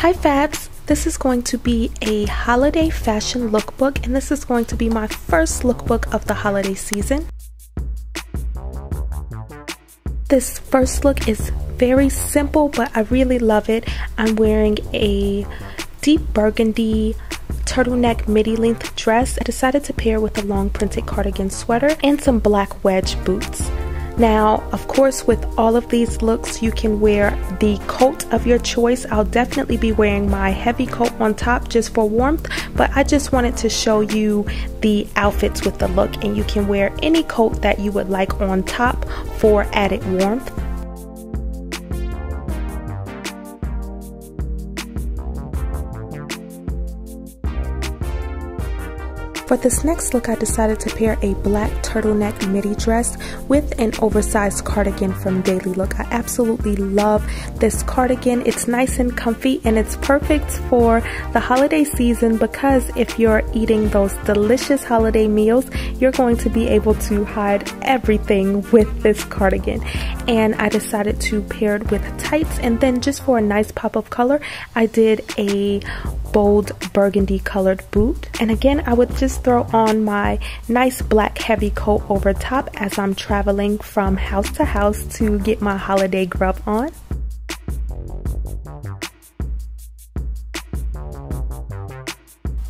Hi Fabs! This is going to be a holiday fashion lookbook and this is going to be my first lookbook of the holiday season. This first look is very simple but I really love it. I'm wearing a deep burgundy turtleneck midi length dress I decided to pair with a long printed cardigan sweater and some black wedge boots. Now, of course, with all of these looks, you can wear the coat of your choice. I'll definitely be wearing my heavy coat on top just for warmth, but I just wanted to show you the outfits with the look and you can wear any coat that you would like on top for added warmth. For this next look, I decided to pair a black turtleneck midi dress with an oversized cardigan from Daily Look. I absolutely love this cardigan. It's nice and comfy and it's perfect for the holiday season because if you're eating those delicious holiday meals, you're going to be able to hide everything with this cardigan. And I decided to pair it with tights and then just for a nice pop of color, I did a bold burgundy colored boot. And again, I would just throw on my nice black heavy coat over top as I'm traveling from house to house to get my holiday grub on.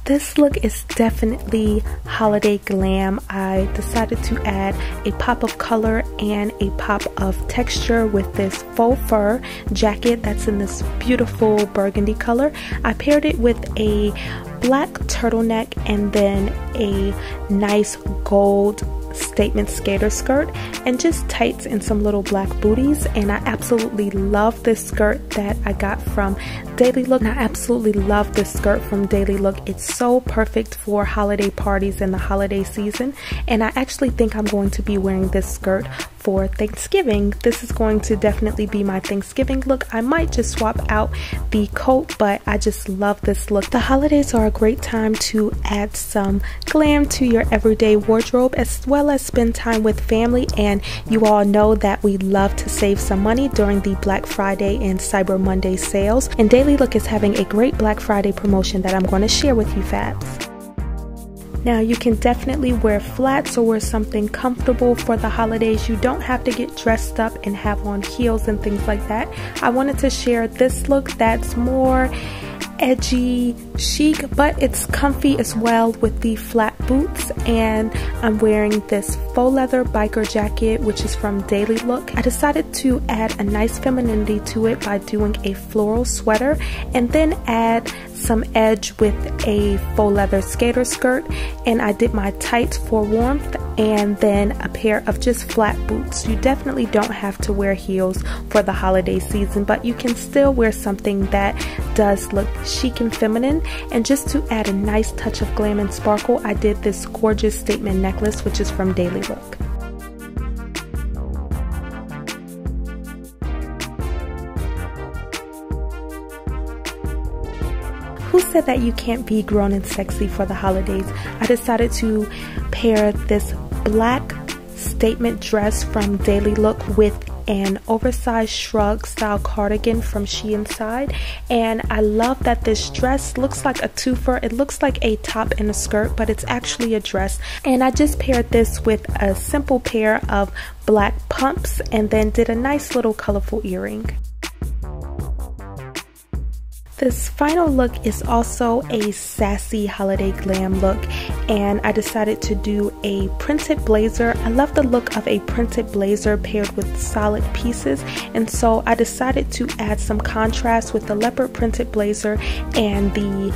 This look is definitely holiday glam. I decided to add a pop of color and a pop of texture with this faux fur jacket that's in this beautiful burgundy color. I paired it with a black turtleneck and then a nice gold statement skater skirt and just tights and some little black booties. And I absolutely love this skirt that I got from Daily Look. And I absolutely love this skirt from Daily Look. It's so perfect for holiday parties in the holiday season. And I actually think I'm going to be wearing this skirt for Thanksgiving. This is going to definitely be my Thanksgiving look. I might just swap out the coat, but I just love this look. The holidays are a great time to add some glam to your everyday wardrobe as well as spend time with family and you all know that we love to save some money during the Black Friday and Cyber Monday sales and Daily Look is having a great Black Friday promotion that I'm going to share with you Fabs. Now you can definitely wear flats or wear something comfortable for the holidays. You don't have to get dressed up and have on heels and things like that. I wanted to share this look that's more edgy chic but it's comfy as well with the flat boots and I'm wearing this faux leather biker jacket which is from Daily Look. I decided to add a nice femininity to it by doing a floral sweater and then add some edge with a faux leather skater skirt and I did my tights for warmth and then a pair of just flat boots. You definitely don't have to wear heels for the holiday season but you can still wear something that does look chic and feminine and just to add a nice touch of glam and sparkle I did this gorgeous statement necklace which is from Daily Look. Who said that you can't be grown and sexy for the holidays? I decided to pair this black statement dress from Daily Look with an oversized shrug style cardigan from She Inside and I love that this dress looks like a twofer. It looks like a top and a skirt but it's actually a dress. And I just paired this with a simple pair of black pumps and then did a nice little colorful earring this final look is also a sassy holiday glam look and I decided to do a printed blazer. I love the look of a printed blazer paired with solid pieces and so I decided to add some contrast with the leopard printed blazer and the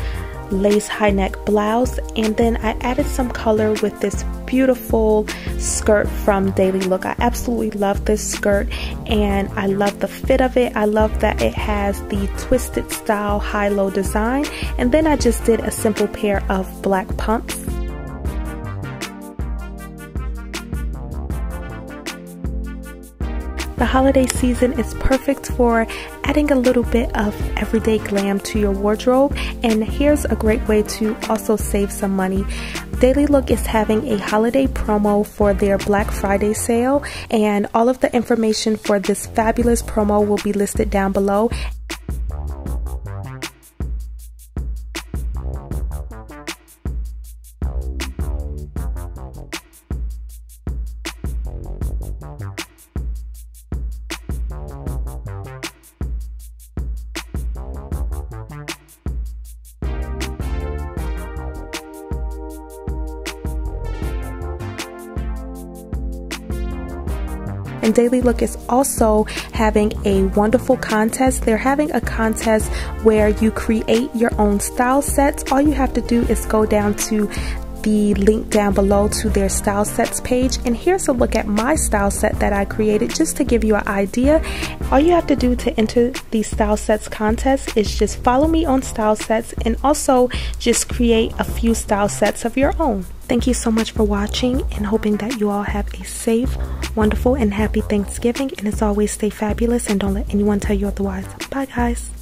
lace high neck blouse and then I added some color with this beautiful skirt from Daily Look. I absolutely love this skirt and I love the fit of it. I love that it has the twisted style high-low design and then I just did a simple pair of black pumps The holiday season is perfect for adding a little bit of everyday glam to your wardrobe. And here's a great way to also save some money. Daily Look is having a holiday promo for their Black Friday sale. And all of the information for this fabulous promo will be listed down below Daily Look is also having a wonderful contest. They're having a contest where you create your own style sets. All you have to do is go down to the link down below to their style sets page. And here's a look at my style set that I created just to give you an idea. All you have to do to enter the style sets contest is just follow me on style sets and also just create a few style sets of your own. Thank you so much for watching and hoping that you all have a safe wonderful and happy Thanksgiving. And as always stay fabulous and don't let anyone tell you otherwise. Bye guys